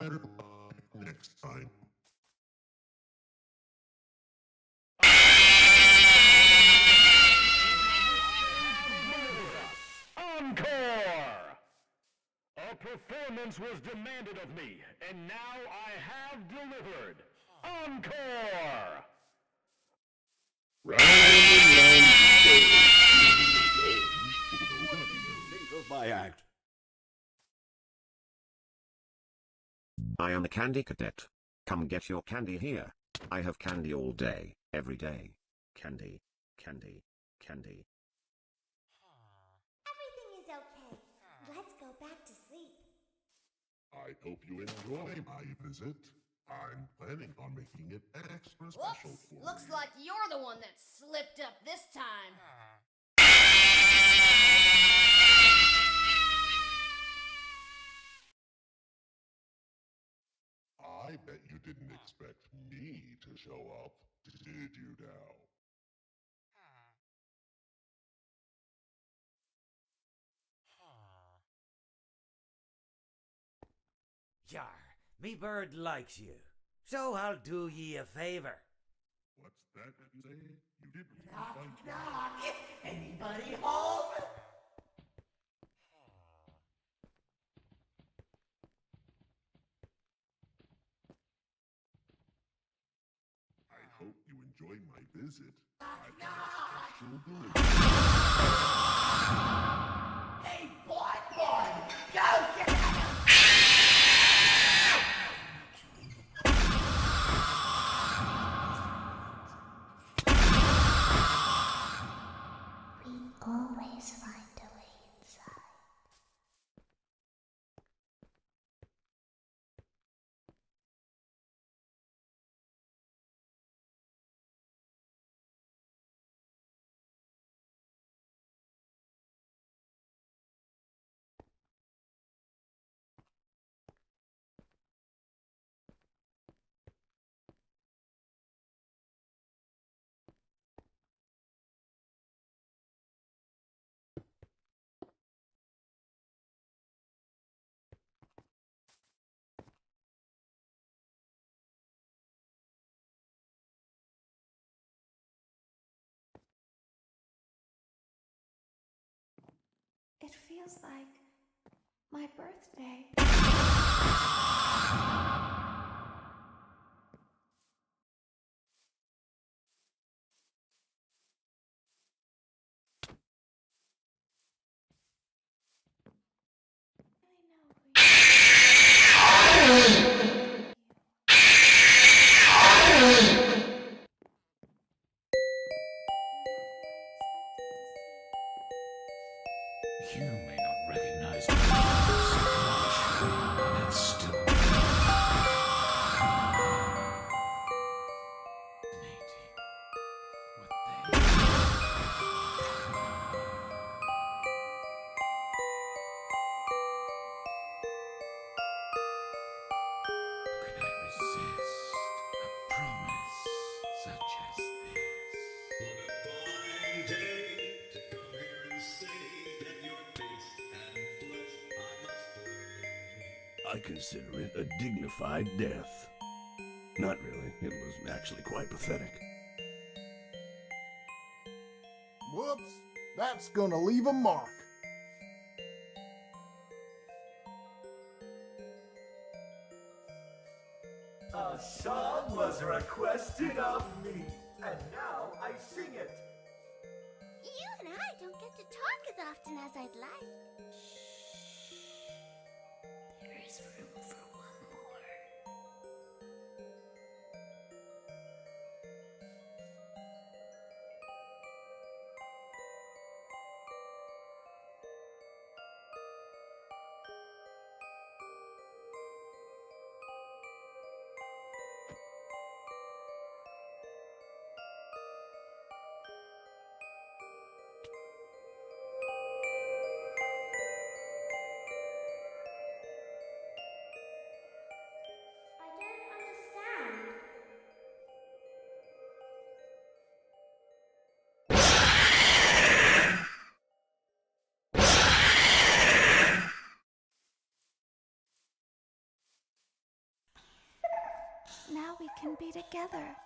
next time. Encore! A performance was demanded of me, and now I have delivered. Encore! Round and round we go. Think of my act. I am a candy cadet. Come get your candy here. I have candy all day, every day. Candy, candy, candy. Everything is okay. Let's go back to sleep. I hope you enjoy my visit. I'm planning on making it extra special Whoops! for Looks you. like you're the one that slipped up this time. I bet you didn't expect me to show up, did you now? Yar, me bird likes you, so I'll do ye a favor. What's that you say? You didn't really Knock, knock. Anybody home? I enjoy my visit. I special delivery. It feels like my birthday. I consider it a dignified death. Not really. It was actually quite pathetic. Whoops, that's gonna leave a mark. A song was requested of me, and now I sing it. You and I don't get to talk as often as I'd like. There is room for now we can be together.